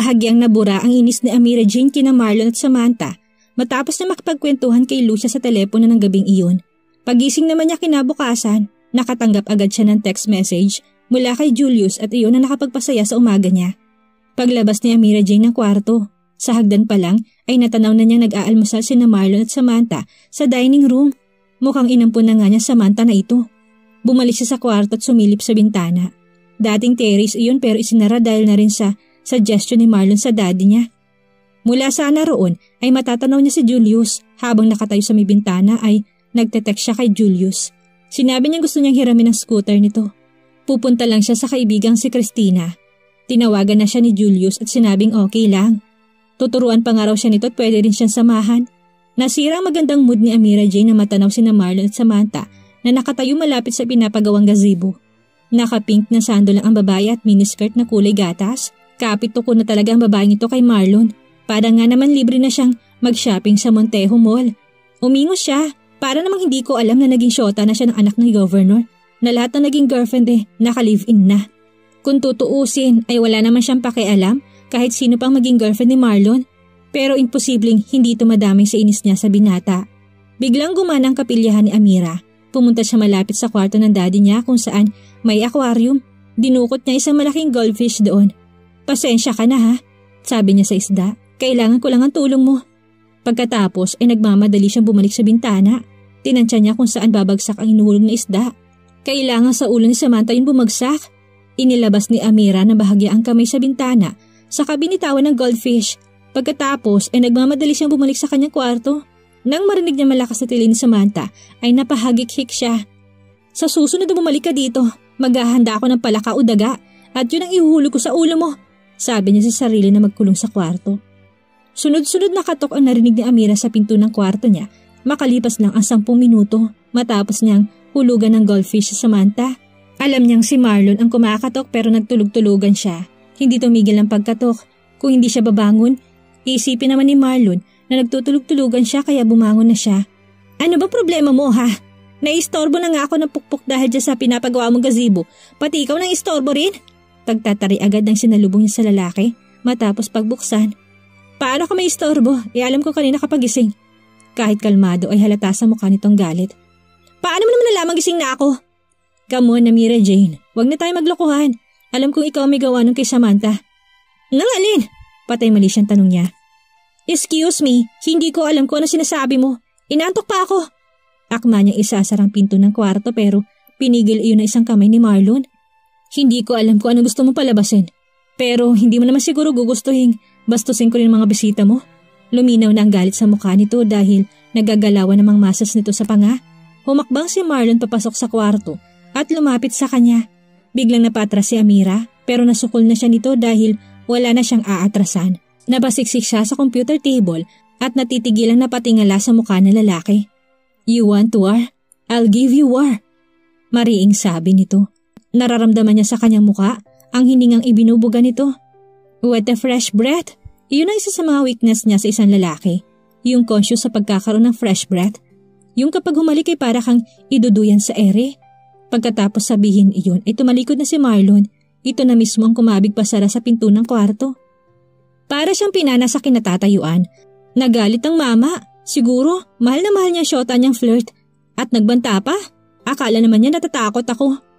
Bahagyang nabura ang inis ni Amira Jane kina Marlon at Samantha matapos na makipagkwentuhan kay Lucia sa telepono ng gabing iyon. Pagising naman niya kinabukasan, nakatanggap agad siya ng text message mula kay Julius at iyon na nakapagpasaya sa umaga niya. Paglabas ni Amira Jane ng kwarto, sa hagdan pa lang ay natanaw na niyang nag-aalmusal si na Marlon at Samantha sa dining room. Mukhang inampun na nga niya Samantha na ito. Bumalik siya sa kwarto at sumilip sa bintana. Dating terrace iyon pero isinara dahil na rin sa suggestion ni Marlon sa daddy niya. Mula sana roon ay matatanaw niya si Julius habang nakatayo sa may bintana ay nagte-text siya kay Julius. Sinabi niya gusto niyang hiramin ang scooter nito. Pupunta lang siya sa kaibigang si Christina. Tinawagan na siya ni Julius at sinabing okay lang. Tuturuan pa nga raw siya nito at pwede rin siyang samahan. Nasira ang magandang mood ni Amira Jane na matanaw si na Marlon at Samantha na nakatayo malapit sa pinapagawang gazebo. Naka-pink na sando lang ang babae at miniskirt na kulay gatas. Kapito ko na talaga ang babaeng ito kay Marlon. Para nga naman libre na siyang mag-shopping sa Montejo Mall. Umingos siya. Para namang hindi ko alam na naging syota na siya ng anak ng governor. Na lahat na naging girlfriend eh, naka-live-in na. Kung tutuusin ay wala naman siyang pakialam kahit sino pang maging girlfriend ni Marlon. Pero imposibleng hindi tumadamay sa inis niya sa binata. Biglang gumana ang kapilyahan ni Amira Pumunta siya malapit sa kwarto ng daddy niya kung saan may aquarium. Dinukot niya isang malaking goldfish doon. Pasensya ka na ha, sabi niya sa isda. Kailangan ko lang ang tulong mo. Pagkatapos ay nagmamadali siyang bumalik sa bintana. Tinansya niya kung saan babagsak ang inuhulog na isda. Kailangan sa ulo ni Samantha yung bumagsak. Inilabas ni Amira na bahagya ang kamay sa bintana sa kabinitawan ng goldfish. Pagkatapos ay nagmamadali siyang bumalik sa kanyang kwarto. Nang marinig niya malakas na tili ni Samantha, ay napahagik-hik siya. Sa susunod na bumalik ka dito, maghahanda ako ng palaka o daga at yun ang ihuhulog ko sa ulo mo, sabi niya sa sarili na magkulong sa kwarto. Sunod-sunod na katok ang narinig ni Amira sa pinto ng kwarto niya, makalipas lang ang sampung minuto matapos niyang hulugan ng goldfish sa Samantha. Alam niyang si Marlon ang kumakatok pero nagtulog-tulugan siya. Hindi tumigil ang pagkatok. Kung hindi siya babangon, iisipin naman ni Marlon na nagtutulog-tulugan siya kaya bumangon na siya. Ano ba problema mo ha? Naistorbo na nga ako ng pukpok dahil dyan sa pinapagawa mong gazebo. Pati ikaw nang istorbo rin? Pagtatari agad ng sinalubong niya sa lalaki matapos pagbuksan. Paano ka may istorbo? E alam ko kanina kapagising. Kahit kalmado ay halata sa mukha nitong galit. Paano mo naman nalaman gising na ako? Come on, Namira Jane. Huwag na tayo maglokohan. Alam kong ikaw may gawa nung kay Samantha. Nang alin? Patay mali siyang tanong niya. Excuse me, hindi ko alam kung ano sinasabi mo. Inantok pa ako. Akma niyang isasarang pinto ng kwarto pero pinigil iyon na isang kamay ni Marlon. Hindi ko alam kung ano gusto mo palabasin. Pero hindi mo naman siguro gugustuhin bastusin ko rin mga bisita mo. Luminaw na ang galit sa mukha nito dahil nagagalawan namang masas nito sa panga. Humakbang si Marlon papasok sa kwarto at lumapit sa kanya. Biglang napatras si Amira pero nasukol na siya nito dahil wala na siyang aatrasan. Nabasiksik siya sa computer table at natitigilan na patingala sa mukha ng lalaki. You want war? I'll give you war. Mariing sabi nito. Nararamdaman niya sa kanyang muka ang hiningang ibinubuga nito. What a fresh breath! Yun ang isa sa mga weakness niya sa isang lalaki. Yung conscious sa pagkakaroon ng fresh breath. Yung kapag humalik ay para kang iduduyan sa ere. Pagkatapos sabihin iyon ay tumalikod na si Marlon. Ito na mismo ang kumabig pasara sa pinto ng kwarto. Para siyang pinana sa kinatatayuan. Nagalit ang mama. Siguro, mahal na mahal niya syota niyang flirt. At nagbanta pa. Akala naman niya natatakot ako.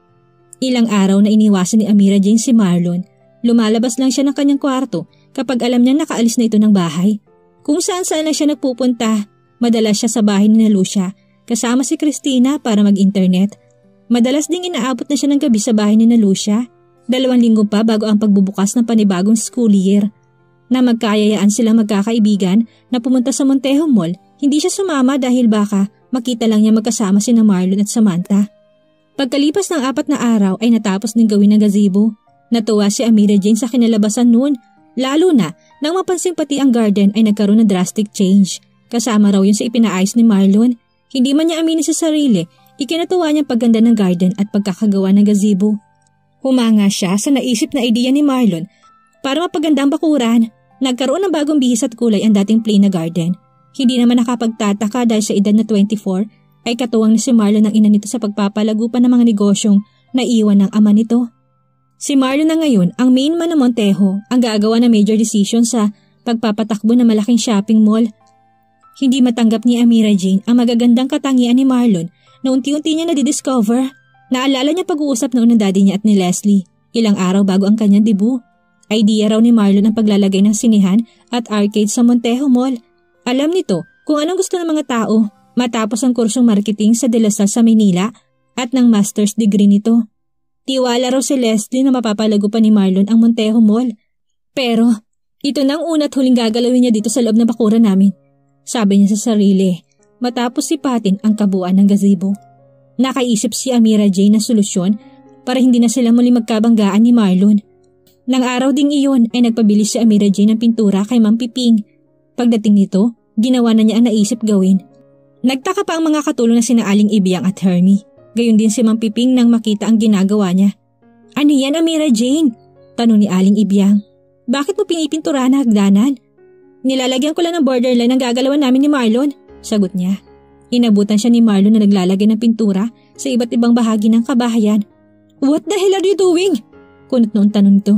Ilang araw na iniwasan ni Amira Jane si Marlon. Lumalabas lang siya ng kanyang kwarto kapag alam niya nakaalis na ito ng bahay. Kung saan saan lang siya nagpupunta, madalas siya sa bahay ni Lucia kasama si Christina para mag-internet. Madalas ding inaabot na siya ng gabi sa bahay ni Lucia. Dalawang linggo pa bago ang pagbubukas ng panibagong school year na magkayayaan sila magkakaibigan na pumunta sa Montejo Mall, hindi siya sumama dahil baka makita lang niya magkasama sina Marlon at Samantha. Pagkalipas ng apat na araw ay natapos din gawin ng gazebo. Natuwa si Amira Jane sa kinalabasan noon, lalo na nang mapansin pati ang garden ay nagkaroon ng drastic change. Kasama raw yun sa ipinaayos ni Marlon. Hindi man niya aminin sa sarili, ikinatuwa niya pagganda ng garden at pagkakagawa ng gazebo. Humanga siya sa naisip na ideya ni Marlon para mapaganda ang bakuran Nagkaroon ng bagong bihis at kulay ang dating plain na garden. Hindi naman nakapagtataka dahil sa edad na 24 ay katuwang na si Marlon ang ina nito sa pagpapalago pa ng mga negosyong naiwan ng ama nito. Si Marlon na ngayon ang main man ng Montejo ang gagawa ng major decision sa pagpapatakbo ng malaking shopping mall. Hindi matanggap ni Amira Jane ang magagandang katangian ni Marlon na unti-unti niya nadidiscover. Naalala niya pag-uusap noon ng daddy niya at ni Leslie ilang araw bago ang kanyang debut. Idea raw ni Marlon ang paglalagay ng sinihan at arcade sa Montejo Mall. Alam nito kung anong gusto ng mga tao matapos ang kursong marketing sa De La Salle sa Manila at ng master's degree nito. Tiwala raw si Leslie na mapapalago pa ni Marlon ang Montejo Mall. Pero, ito na ang una't huling gagalawin niya dito sa loob ng bakuran namin. Sabi niya sa sarili, matapos sipatin ang kabuuan ng gazebo. Nakaisip si Amira Jane na solusyon para hindi na sila muli magkabanggaan ni Marlon. Nang araw ding iyon ay nagpabili si Amira Jane ng pintura kay Ma'am Piping. Pagdating nito, ginawa na niya ang naisip gawin. Nagtaka pa ang mga katulong na sina Aling Ibiyang at Hermie. Gayon din si Mang Piping nang makita ang ginagawa niya. Ano yan Amira Jane? Tanong ni Aling Ibyang. Bakit mo pinipintura na hagdanan? Nilalagyan ko lang ng borderline ang gagalawan namin ni Marlon, sagot niya. Inabutan siya ni Marlon na naglalagay ng pintura sa iba't ibang bahagi ng kabahayan. What the hell are you doing? Kunot noon tanong nito.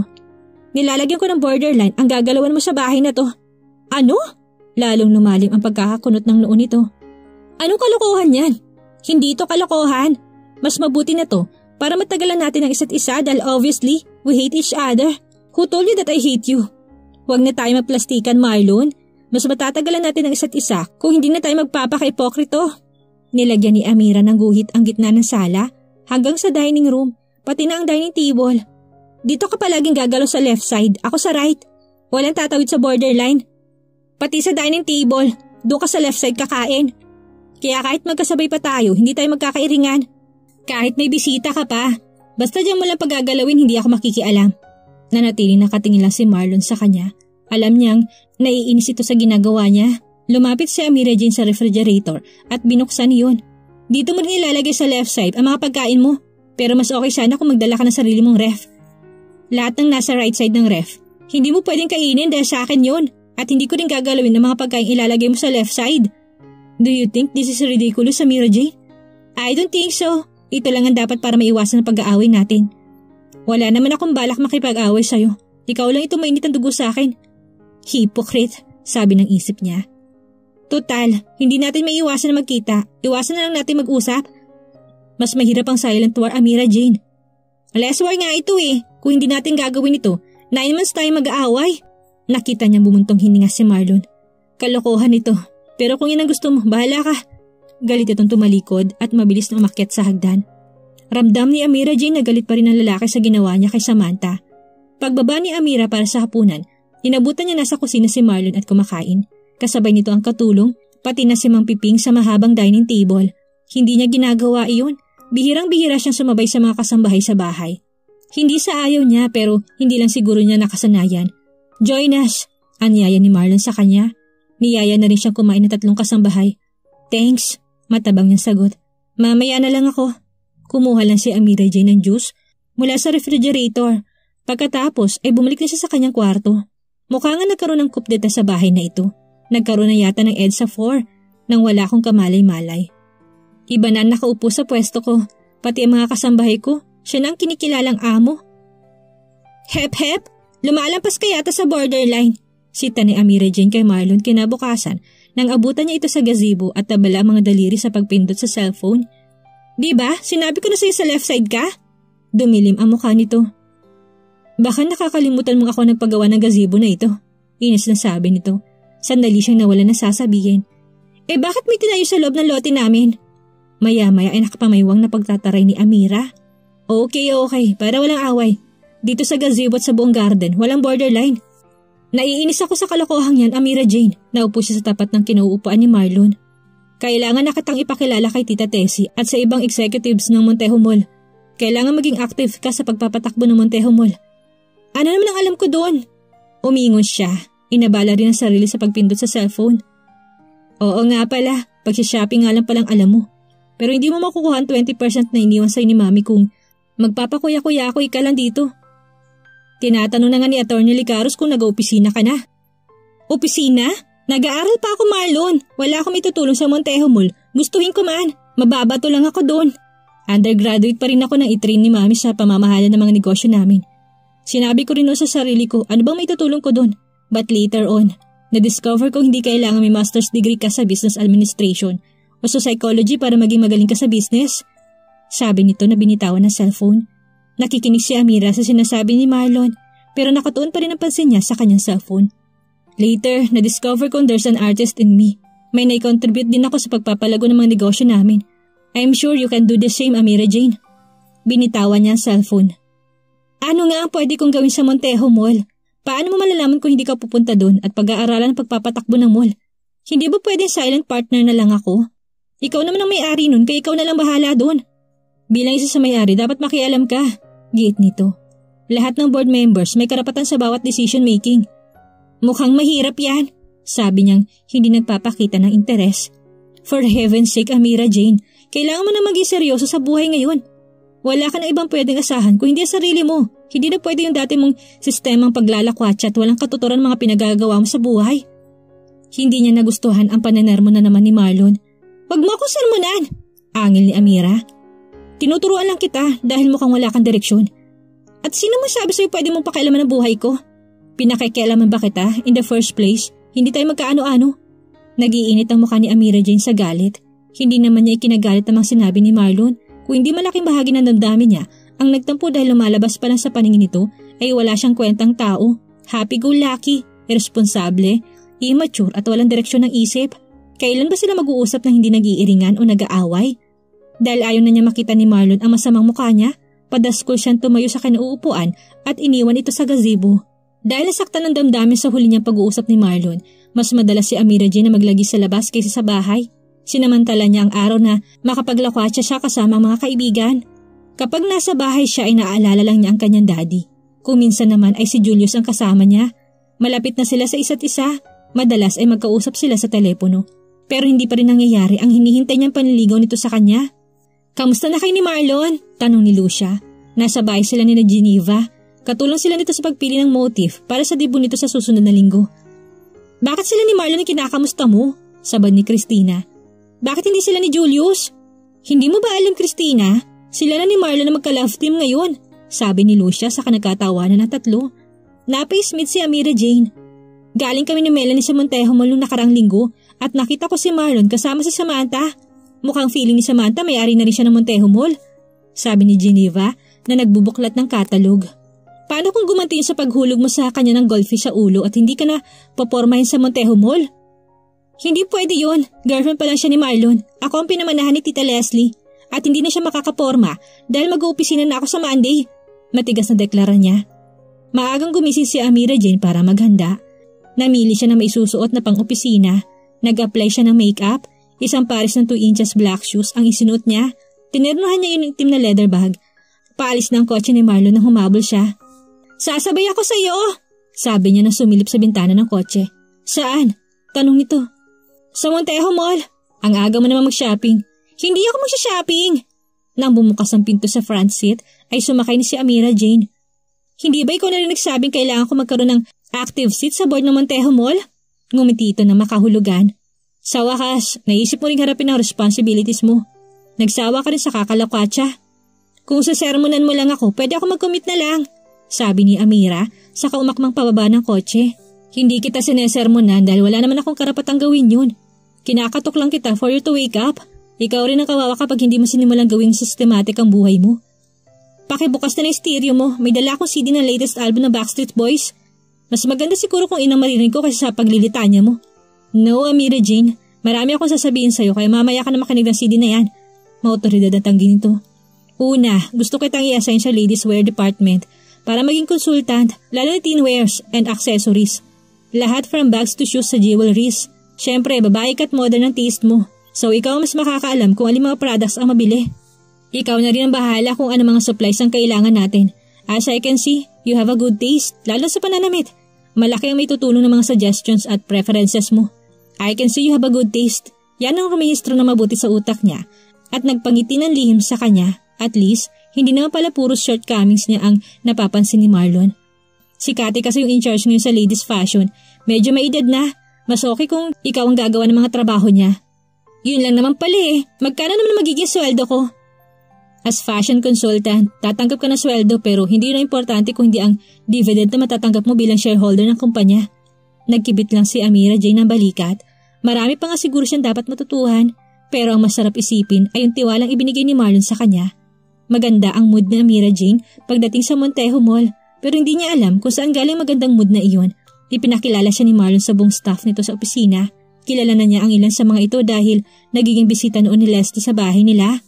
Nilalagyan ko ng borderline ang gagalawan mo sa bahay na to. Ano? Lalong lumalim ang pagkakakunot ng noon nito. Anong kalokohan yan? Hindi ito kalokohan. Mas mabuti na to para matagalan natin ang isa't isa dahil obviously we hate each other. Who told you that I hate you? Huwag na tayo magplastikan Marlon. Mas matatagalan natin ang isa't isa kung hindi na tayo magpapaka-ipokrito. Nilagyan ni Amira ng guhit ang gitna ng sala hanggang sa dining room, pati na ang dining table. Dito ka palaging gagalaw sa left side, ako sa right. Walang tatawid sa borderline. Pati sa dining table, doon ka sa left side kakain. Kaya kahit magkasabay pa tayo, hindi tayo magkakairingan. Kahit may bisita ka pa. Basta dyan mo lang pagagalawin, hindi ako makikialam. Nanatili nakatingin lang si Marlon sa kanya. Alam niyang naiinis ito sa ginagawa niya. Lumapit si Amira Jane sa refrigerator at binuksan iyon. Dito mo rin ilalagay sa left side ang mga pagkain mo. Pero mas okay sana kung magdala ka ng sarili mong ref. Lahat ng nasa right side ng ref. Hindi mo pwedeng kainin dahil sa akin yon. At hindi ko rin gagalawin ng mga pagkain ilalagay mo sa left side. Do you think this is ridiculous, Samira Jane? I don't think so. Ito lang ang dapat para maiwasan ang pag-aaway natin. Wala naman akong balak makipag-away sa'yo. Ikaw lang ito mainit ang dugo sa akin. Hypocrite, sabi ng isip niya. Total, hindi natin maiwasan na magkita. Iwasan na lang natin mag-usap. Mas mahirap ang silent war, Amira Jane. Less war nga ito eh. Kung hindi natin gagawin ito, nine months tayo mag-aaway. Nakita niyang bumuntong hininga si Marlon. Kalokohan ito. Pero kung yan ang gusto mo, bahala ka. Galit itong tumalikod at mabilis na umakyat sa hagdan. Ramdam ni Amira Jane na galit pa rin ang lalaki sa ginawa niya kay Samantha. Pagbaba ni Amira para sa hapunan, inabutan niya nasa kusina si Marlon at kumakain. Kasabay nito ang katulong, pati na si Mang Piping sa mahabang dining table. Hindi niya ginagawa iyon. Bihirang-bihira siyang sumabay sa mga kasambahay sa bahay. Hindi sa ayaw niya pero hindi lang siguro niya nakasanayan. Join us, anyaya ni Marlon sa kanya. Niyaya na rin siyang kumain ng tatlong kasambahay. Thanks, matabang niyang sagot. Mamaya na lang ako. Kumuha lang si Amira Jane ng juice mula sa refrigerator. Pagkatapos ay bumalik na siya sa kanyang kwarto. Mukha nga nagkaroon ng kupdeta sa bahay na ito. Nagkaroon na yata ng EDSA 4 nang wala akong kamalay-malay. Iba na nakaupo sa pwesto ko, pati ang mga kasambahay ko, siya na ang kinikilalang amo. Hep hep, lumalampas ka yata sa borderline. Sita ni Amira Jane kay Marlon kinabukasan nang abutan niya ito sa gazebo at tabala ang mga daliri sa pagpindot sa cellphone. Di ba? Sinabi ko na sa'yo sa left side ka? Dumilim ang mukha nito. Baka nakakalimutan mo ako nagpagawa ng gazebo na ito. Inis na sabi nito. Sandali siyang nawala na sasabihin. Eh bakit may tinayo sa loob ng lote namin? Maya-maya ay nakapamaywang na pagtataray ni Amira. Okay, okay, para walang away. Dito sa gazebo at sa buong garden, walang borderline. Naiinis ako sa kalokohang yan, Amira Jane. Naupo siya sa tapat ng kinauupuan ni Marlon. Kailangan na kitang ipakilala kay Tita Tessie at sa ibang executives ng Montejo Mall. Kailangan maging active ka sa pagpapatakbo ng Montejo Mall. Ano naman ang alam ko doon? Umingon siya. Inabala rin ang sarili sa pagpindot sa cellphone. Oo nga pala, pag-shopping nga lang palang alam mo. Pero hindi mo makukuha ang 20% na iniwan sa'yo ni Mami kung magpapakuya-kuya-kuy ka lang dito. Tinatanong na nga ni Atty. Licaros kung nag-opisina ka na. Opisina? Nag-aaral pa ako Marlon. Wala akong itutulong sa Montejo Mall. Gustuhin ko man. Mababato lang ako doon. Undergraduate pa rin ako nang itrain ni Mami sa pamamahala ng mga negosyo namin. Sinabi ko rin sa sarili ko ano bang may tutulong ko doon. But later on, na-discover ko hindi kailangan may master's degree ka sa business administration o sa psychology para maging magaling ka sa business. Sabi nito na binitawan ng cellphone. Nakikinig si Amira sa sinasabi ni Marlon pero nakatuon pa rin ang pansin niya sa kanyang cellphone. Later, na-discover kong there's an artist in me. May nai-contribute din ako sa pagpapalago ng mga negosyo namin. I'm sure you can do the same, Amira Jane. Binitawan niya ang cellphone. Ano nga ang pwede kong gawin sa Montejo Mall? Paano mo malalaman kung hindi ka pupunta doon at pag-aaralan ng pagpapatakbo ng mall? Hindi ba pwedeng silent partner na lang ako? Ikaw naman ang may-ari nun kaya ikaw na lang bahala doon. Bilang isa sa may-ari dapat makialam ka. Gate nito. Lahat ng board members may karapatan sa bawat decision making. Mukhang mahirap yan, sabi niyang hindi nagpapakita ng interes. For heaven's sake Amira Jane, kailangan mo na maging seryoso sa buhay ngayon. Wala ka na ibang pwedeng asahan kung hindi ang sarili mo. Hindi na pwede yung dati mong sistemang paglalakwatsa at walang katuturan mga pinagagawa mo sa buhay. Hindi niya nagustuhan ang pananermo na naman ni Marlon. Huwag mo ako sermonan! Angil ni Amira. Tinuturuan lang kita dahil mukhang wala kang direksyon. At sino mo sabi sa'yo pwede mong pakialaman ang buhay ko? Pinakikialaman ba kita in the first place? Hindi tayo magkaano-ano. Nagiinit ang mukha ni Amira Jane sa galit. Hindi naman niya ikinagalit ang mga sinabi ni Marlon kung hindi malaking bahagi ng damdamin niya ang nagtampo dahil lumalabas pa lang sa paningin nito ay wala siyang kwentang tao, happy-go-lucky, irresponsable, immature at walang direksyon ng isip. Kailan ba sila mag-uusap na hindi nag-iiringan o nag-aaway? Dahil ayaw na niya makita ni Marlon ang masamang mukha niya, padaskol siyang tumayo sa kinauupuan at iniwan ito sa gazebo. Dahil nasaktan ng damdamin sa huli niyang pag-uusap ni Marlon, mas madalas si Amira Jean na maglagi sa labas kaysa sa bahay. Sinamantala niya ang araw na makapaglakwatsya siya kasama ang mga kaibigan. Kapag nasa bahay siya ay naaalala lang niya ang kanyang daddy. Kung minsan naman ay si Julius ang kasama niya. Malapit na sila sa isa't isa. Madalas ay magkausap sila sa telepono. Pero hindi pa rin nangyayari ang hinihintay niyang panliligaw nito sa kanya. Kamusta na kayo ni Marlon? Tanong ni Lucia. Nasa bahay sila ni na Geneva. Katulong sila nito sa pagpili ng motif para sa debut nito sa susunod na linggo. Bakit sila ni Marlon ang kinakamusta mo? Sabad ni Christina. Bakit hindi sila ni Julius? Hindi mo ba alam, Christina? Sila na ni Marlon na magka-love team ngayon. Sabi ni Lucia sa kanagkatawanan ng tatlo. Napaismit si Amira Jane. Galing kami ni Melanie sa Montejo Mall nung nakarang linggo at nakita ko si Marlon kasama si Samantha. Mukhang feeling ni Samantha may-ari na rin siya ng Montejo Mall. Sabi ni Geneva na nagbubuklat ng katalog. Paano kung gumanti sa paghulog mo sa kanya ng goldfish sa ulo at hindi ka na papormahin sa Montejo Mall? Hindi pwede yun. Girlfriend pa lang siya ni Marlon. Ako ang pinamanahan ni Tita Leslie. At hindi na siya makakaporma dahil mag-uopisina na ako sa Monday. Matigas na deklara niya. Maagang gumising si Amira Jane para maghanda. Namili siya ng may susuot na pang-opisina. Nag-apply siya ng makeup. Isang pares ng 2 inches black shoes ang isinuot niya. Tinirnuhan niya yung itim na leather bag. Paalis ng kotse ni Marlon nang humabol siya. Sasabay ako sa iyo! Sabi niya na sumilip sa bintana ng kotse. Saan? Tanong nito. Sa Montejo Mall. Ang aga mo naman mag-shopping. Hindi ako mag-shopping. Nang bumukas ang pinto sa front seat, ay sumakay ni si Amira Jane. Hindi ba ikaw na rin nagsabing kailangan ko magkaroon ng active seat sa board ng Montejo Mall? Ngumiti ito na makahulugan. Sa wakas, naisip mo rin harapin ang responsibilities mo. Nagsawa ka rin sa kakalakwatsa. Kung sa sermonan mo lang ako, pwede ako mag-commit na lang. Sabi ni Amira sa kaumakmang pababa ng kotse. Hindi kita sinesermonan dahil wala naman akong karapatang gawin yun. Kinakatok lang kita for you to wake up. Ikaw rin ang kawawa kapag hindi mo sinimulang gawing systematic ang buhay mo. Pakibukas na ng stereo mo, may dala akong CD ng latest album ng Backstreet Boys. Mas maganda siguro kung inang marinig ko kasi sa paglilitanya mo. No, Amira Jane. Marami akong sasabihin sa'yo kaya mamaya ka na makinig ng CD na yan. Maotoridad ang tanggin ito. Una, gusto kitang i-assign sa ladies wear department para maging consultant, lalo na teen wears and accessories. Lahat from bags to shoes sa jewelries. Siyempre, babae ka't modern ang taste mo. So ikaw mas makakaalam kung alin mga products ang mabili. Ikaw na rin ang bahala kung ano mga supplies ang kailangan natin. As I can see, you have a good taste, lalo sa pananamit. Malaki ang may tutulong ng mga suggestions at preferences mo. I can see you have a good taste. Yan ang rumehistro na mabuti sa utak niya at nagpangiti ng lihim sa kanya. At least, hindi naman pala puro shortcomings niya ang napapansin ni Marlon. Si Kati kasi yung in charge ngayon sa ladies fashion. Medyo may edad na mas okay kung ikaw ang gagawa ng mga trabaho niya. Yun lang naman pala eh. Magkano naman magiging sweldo ko? As fashion consultant, tatanggap ka ng sweldo pero hindi na importante kung hindi ang dividend na matatanggap mo bilang shareholder ng kumpanya. Nagkibit lang si Amira Jane ng balikat. Marami pa nga siguro siyang dapat matutuhan pero ang masarap isipin ay yung tiwalang ibinigay ni Marlon sa kanya. Maganda ang mood ni Amira Jane pagdating sa Montejo Mall pero hindi niya alam kung saan galing magandang mood na iyon. Ipinakilala siya ni Marlon sa buong staff nito sa opisina. Kilala na niya ang ilan sa mga ito dahil nagiging bisita noon ni Leslie sa bahay nila.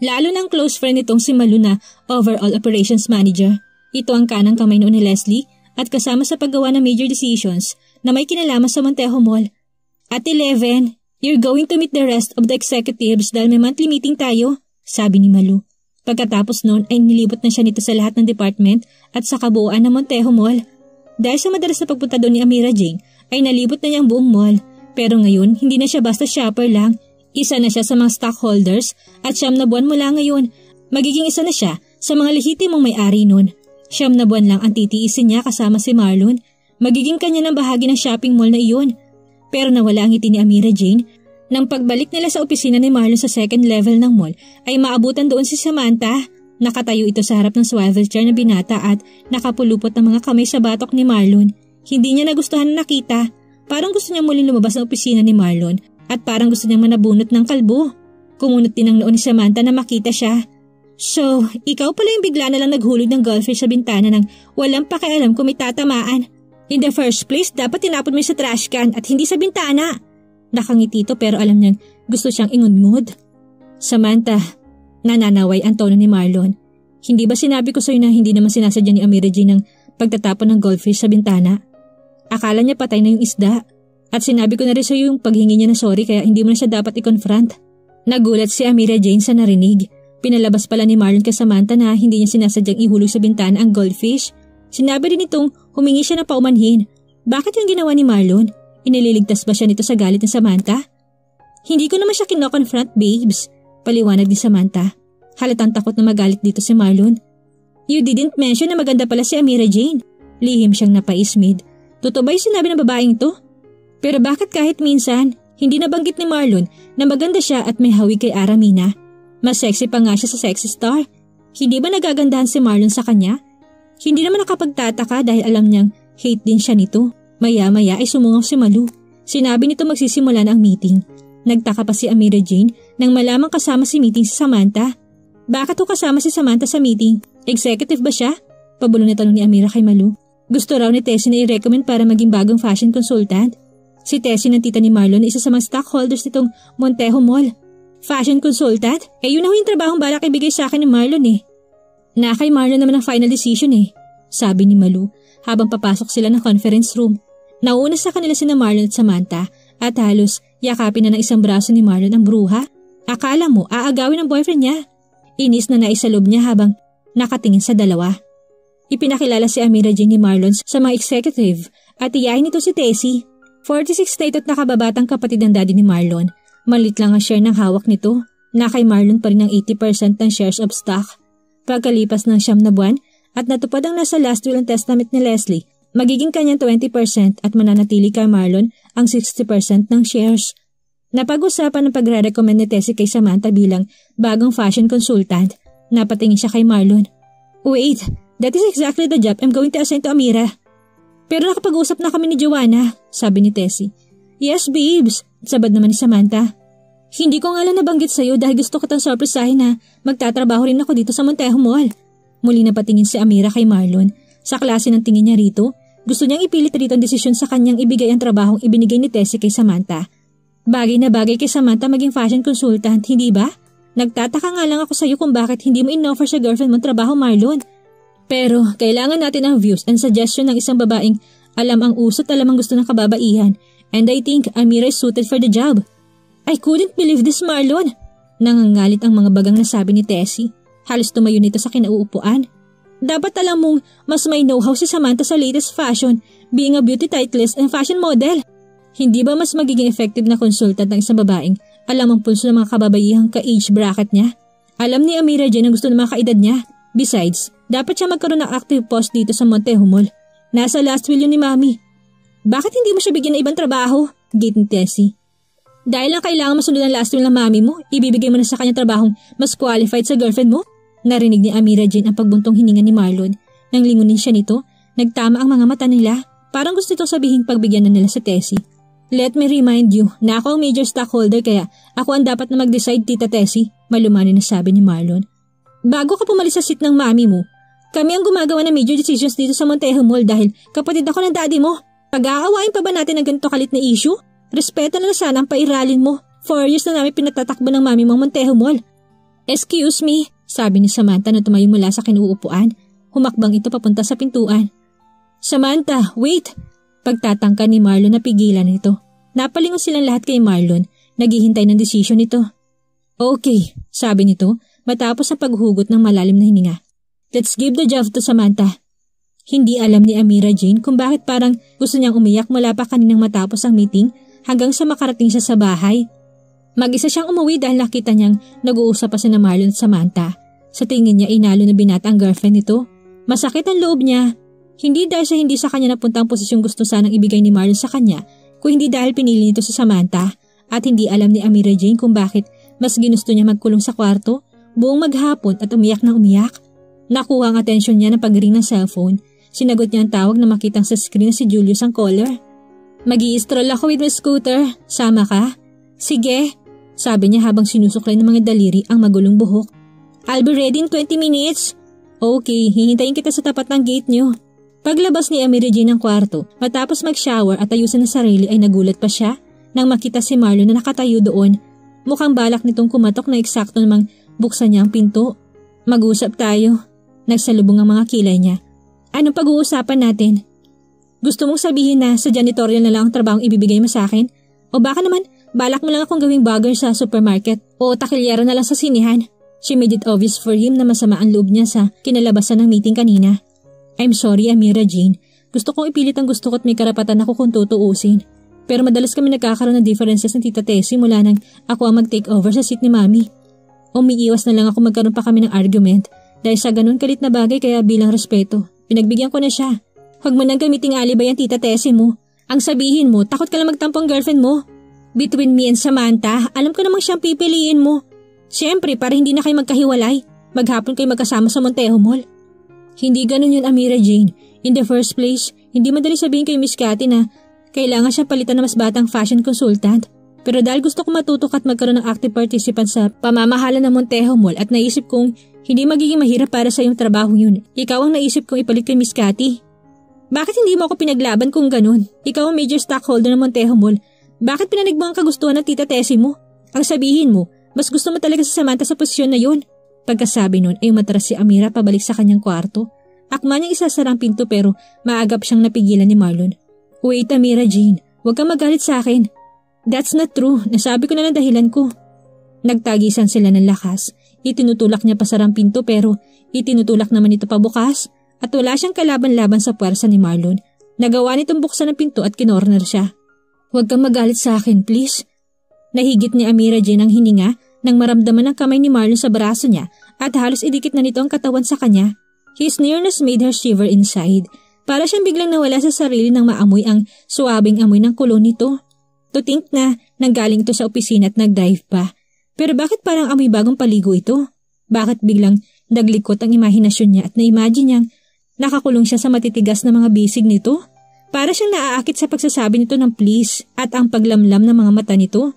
Lalo ng close friend nitong si Malu na overall operations manager. Ito ang kanang kamay noon ni Leslie at kasama sa paggawa ng major decisions na may kinalaman sa Montejo Mall. At 11, you're going to meet the rest of the executives dahil may monthly meeting tayo, sabi ni Malu. Pagkatapos noon ay nilibot na siya nito sa lahat ng department at sa kabuuan ng Montejo Mall. Dahil sa madalas na pagpunta doon ni Amira Jane ay nalibot na niya ang buong mall. Pero ngayon hindi na siya basta shopper lang isa na siya sa mga stockholders at siyam na buwan mula ngayon. Magiging isa na siya sa mga lehitimong may-ari nun. Siyam na buwan lang ang titiisin niya kasama si Marlon. Magiging kanya ng bahagi ng shopping mall na iyon. Pero nawala ang ngiti ni Amira Jane. Nang pagbalik nila sa opisina ni Marlon sa second level ng mall ay maabutan doon si Samantha. Nakatayo ito sa harap ng swivel chair na binata at nakapulupot ng mga kamay sa batok ni Marlon. Hindi niya nagustuhan na nakita. Parang gusto niya muling lumabas ng opisina ni Marlon at parang gusto niyang manabunot ng kalbo. Kumunot din ang noon ni Samantha na makita siya. So, ikaw pala yung bigla na lang naghulog ng goldfish sa bintana nang walang pakialam kung may tatamaan. In the first place, dapat tinapon mo sa trash can at hindi sa bintana. Nakangiti to pero alam niyang gusto siyang ingudngod. Samantha, nananaway ang tono ni Marlon. Hindi ba sinabi ko sa'yo na hindi naman sinasadya ni Amira Jean ang pagtatapon ng goldfish sa bintana? Akala niya patay na yung isda. At sinabi ko na rin sa iyo yung paghingi niya na sorry kaya hindi mo na siya dapat i-confront. Nagulat si Amira Jane sa narinig. Pinalabas pala ni Marlon kay Samantha na hindi niya sinasadyang ihulog sa bintana ang goldfish. Sinabi rin itong humingi siya na paumanhin. Bakit yung ginawa ni Marlon? Inililigtas ba siya nito sa galit ni Samantha? Hindi ko naman siya kino-confront, babes. Paliwanag ni Samantha. Halatang takot na magalit dito si Marlon. You didn't mention na maganda pala si Amira Jane. Lihim siyang napaismid. Totoo ba yung sinabi ng babaeng to? Pero bakit kahit minsan, hindi nabanggit ni Marlon na maganda siya at may hawi kay Aramina? Mas sexy pa nga siya sa sexy star. Hindi ba nagagandahan si Marlon sa kanya? Hindi naman nakapagtataka dahil alam niyang hate din siya nito. Maya-maya ay sumungaw si Malu. Sinabi nito magsisimula na ang meeting. Nagtaka pa si Amira Jane nang malamang kasama si meeting si Samantha. Bakit to kasama si Samantha sa meeting? Executive ba siya? Pabulong na tanong ni Amira kay Malu. Gusto raw ni Tessie na i-recommend para maging bagong fashion consultant. Si Tessie ng tita ni Marlon isa sa mga stockholders nitong Montejo Mall. Fashion consultant? Eh yun na yung trabahong balak ibigay sa akin ni Marlon eh. Na kay Marlon naman ang final decision eh, sabi ni Malu habang papasok sila ng conference room. Nauna sa kanila si na Marlon at Samantha at halos yakapin na ng isang braso ni Marlon ang bruha. Akala mo aagawin ang boyfriend niya. Inis na naisalob niya habang nakatingin sa dalawa. Ipinakilala si Amira Jean ni Marlon sa mga executive at iyahin nito si Tessie 46 na ito't nakababatang kapatid ng daddy ni Marlon. Malit lang ang share ng hawak nito. Na kay Marlon pa rin ang 80% ng shares of stock. Pagkalipas ng siyam na buwan at natupad ang nasa last will and testament ni Leslie, magiging kanyang 20% at mananatili kay Marlon ang 60% ng shares. Napag-usapan ng pagre-recommend ni Tessie kay Samantha bilang bagong fashion consultant. Napatingin siya kay Marlon. Wait, that is exactly the job I'm going to assign to Amira. Pero nakapag-usap na kami ni Joanna, sabi ni Tessie. Yes, babes, sabad naman ni Samantha. Hindi ko nga lang nabanggit sa'yo dahil gusto ko tang sorpresahin na magtatrabaho rin ako dito sa Montejo Mall. Muli na patingin si Amira kay Marlon. Sa klase ng tingin niya rito, gusto niyang ipilit rito ang desisyon sa kanyang ibigay ang trabahong ibinigay ni Tessie kay Samantha. Bagay na bagay kay Samantha maging fashion consultant, hindi ba? Nagtataka nga lang ako sa'yo kung bakit hindi mo in-offer sa girlfriend mong trabaho, Marlon. Pero kailangan natin ang views and suggestion ng isang babaeng alam ang uso at alam ang gusto ng kababaihan and I think Amira is suited for the job. I couldn't believe this Marlon. Nangangalit ang mga bagang nasabi ni Tessie. Halos tumayo nito sa kinauupuan. Dapat alam mong mas may know-how si Samantha sa latest fashion, being a beauty titleist and fashion model. Hindi ba mas magiging effective na consultant ng isang babaeng alam ang pulso ng mga kababaihang ka-age bracket niya? Alam ni Amira dyan ang gusto ng mga kaedad niya. Besides, dapat siya magkaroon ng active post dito sa Montejo Mall. Nasa last will yun ni Mami. Bakit hindi mo siya bigyan ng ibang trabaho? Gate ni Tessie. Dahil lang kailangan masunod ang last will ng mami mo, ibibigay mo na sa kanya trabahong mas qualified sa girlfriend mo? Narinig ni Amira Jane ang pagbuntong hininga ni Marlon. Nang lingunin siya nito, nagtama ang mga mata nila. Parang gusto itong sabihin pagbigyan na nila sa Tessie. Let me remind you na ako ang major stockholder kaya ako ang dapat na mag-decide tita Tessie, malumani na sabi ni Marlon. Bago ka pumalis sa seat ng mami mo, kami ang gumagawa ng major decisions dito sa Montejo Mall dahil kapatid ako ng daddy mo. Pag-aawain pa ba natin ng ganito kalit na issue? Respeto na, na sana ang pairalin mo. Four years na namin pinatatakbo ng mami mong Montejo Mall. Excuse me, sabi ni Samantha na tumayo mula sa kinuupuan. Humakbang ito papunta sa pintuan. Samantha, wait! Pagtatangka ni Marlon na pigilan ito. Napalingon silang lahat kay Marlon, naghihintay ng desisyon nito. Okay, sabi nito matapos ang paghugot ng malalim na hininga. Let's give the job to Samantha. Hindi alam ni Amira Jane kung bakit parang gusto niyang umiyak mula pa kaninang matapos ang meeting hanggang sa makarating siya sa bahay. Mag-isa siyang umuwi dahil nakita niyang nag-uusap pa si na Marlon at Samantha. Sa tingin niya inalo na binata ang girlfriend nito. Masakit ang loob niya hindi dahil sa hindi sa kanya napuntang posisyong gusto sanang ibigay ni Marlon sa kanya, kung hindi dahil pinili nito si Samantha at hindi alam ni Amira Jane kung bakit mas ginusto niya magkulong sa kwarto, buong maghapon at umiyak na umiyak. Nakuha ang atensyon niya ng pagring ng cellphone. Sinagot niya ang tawag na makitang sa screen si Julius ang caller. Mag stroll ako with my scooter. Sama ka? Sige, sabi niya habang sinusuklay ng mga daliri ang magulong buhok. I'll be ready in 20 minutes. Okay, hihintayin kita sa tapat ng gate niyo. Paglabas ni Amirigin ng kwarto, matapos mag-shower at ayusin ang sarili ay nagulat pa siya nang makita si Marlon na nakatayo doon. Mukhang balak nitong kumatok na eksakto namang buksan niya ang pinto. Mag-usap tayo. Nagsalubong ang mga kilay niya. Anong pag-uusapan natin? Gusto mong sabihin na sa janitorial na lang ang trabahong ibibigay mo sa akin? O baka naman, balak mo lang akong gawing bagger sa supermarket o takilyera na lang sa sinihan? She made it obvious for him na masama ang loob niya sa kinalabasan ng meeting kanina. I'm sorry Amira Jane. Gusto kong ipilit ang gusto ko at may karapatan ako kung tutuusin. Pero madalas kami nagkakaroon ng differences ng tita Tessie mula nang ako ang mag-take over sa seat ni Mami. Umiiwas na lang ako magkaroon pa kami ng argument dahil sa ganun kalit na bagay kaya bilang respeto. Pinagbigyan ko na siya. Huwag mo nang gamiting alibay ang tita Tessie mo. Ang sabihin mo, takot ka lang magtampong girlfriend mo. Between me and Samantha, alam ko namang siyang pipiliin mo. Siyempre, para hindi na kayo magkahiwalay. Maghapon kayo magkasama sa Montejo Mall. Hindi ganun yun Amira Jane. In the first place, hindi madali sabihin kay Miss Cathy na kailangan siya palitan ng mas batang fashion consultant. Pero dahil gusto ko matutok at magkaroon ng active participant sa pamamahala ng Montejo Mall at naisip kong hindi magiging mahirap para sa iyong trabaho yun, ikaw ang naisip kong ipalit kay Miss Cathy. Bakit hindi mo ako pinaglaban kung ganun? Ikaw ang major stockholder ng Montejo Mall. Bakit pinanig mo ang kagustuhan ng tita Tessie mo? Ang sabihin mo, mas gusto mo talaga sa Samantha sa posisyon na yun. Pagkasabi nun ay matras si Amira pabalik sa kanyang kwarto. Akma niya isasara ang pinto pero maagap siyang napigilan ni Marlon. Wait Amira Jean, huwag kang magalit sa akin. That's not true, nasabi ko na lang dahilan ko. Nagtagisan sila ng lakas. Itinutulak niya pa sarang pinto pero itinutulak naman ito pabukas at wala siyang kalaban-laban sa puwersa ni Marlon. Nagawa nitong buksan ang pinto at kinorner siya. Huwag kang magalit sa akin, please. Nahigit ni Amira Jean ang hininga nang maramdaman ang kamay ni Marlon sa braso niya at halos idikit na nito ang katawan sa kanya. His nearness made her shiver inside. Para siyang biglang nawala sa sarili nang maamoy ang suwabing amoy ng kulo nito. To think na nanggaling ito sa opisina at nag-drive pa. Pero bakit parang amoy bagong paligo ito? Bakit biglang naglikot ang imahinasyon niya at na-imagine niyang nakakulong siya sa matitigas na mga bisig nito? Para siyang naaakit sa pagsasabi nito ng please at ang paglamlam ng mga mata nito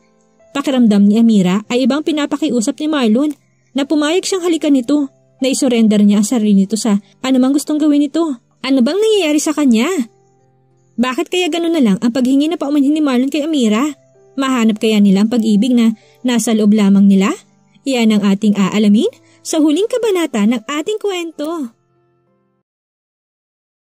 Pakiramdam ni Amira ay ibang pinapakiusap ni Marlon na pumayag siyang halikan nito na isurrender niya ang sarili nito sa anumang gustong gawin nito. Ano bang nangyayari sa kanya? Bakit kaya gano'n na lang ang paghingi na paumanhin ni Marlon kay Amira? Mahanap kaya nila ang pag-ibig na nasa loob lamang nila? Yan ang ating aalamin sa huling kabanata ng ating kwento.